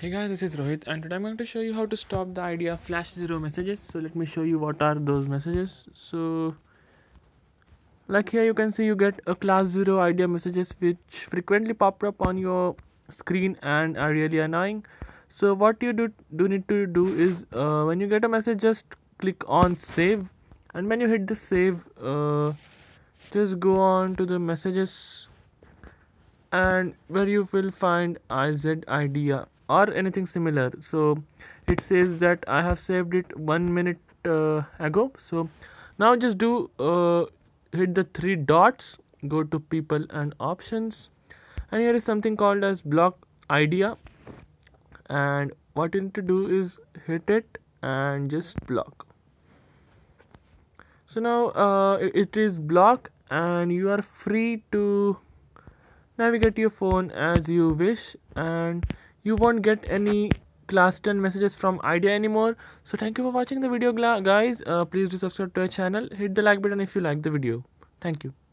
Hey guys, this is Rohit, and today I'm going to show you how to stop the idea of flash zero messages. So let me show you what are those messages. So, like here, you can see you get a class zero idea messages which frequently pop up on your screen and are really annoying. So what you do do need to do is uh, when you get a message, just click on save, and when you hit the save, uh, just go on to the messages and where you will find iz idea or anything similar. So it says that i have saved it one minute uh, ago. So now just do uh, hit the three dots go to people and options. And here is something called as block idea. And what you need to do is hit it and just block. So now uh, it is block and you are free to navigate your phone as you wish. And you won't get any class 10 messages from idea anymore. So thank you for watching the video guys. Uh, please do subscribe to our channel. Hit the like button if you like the video. Thank you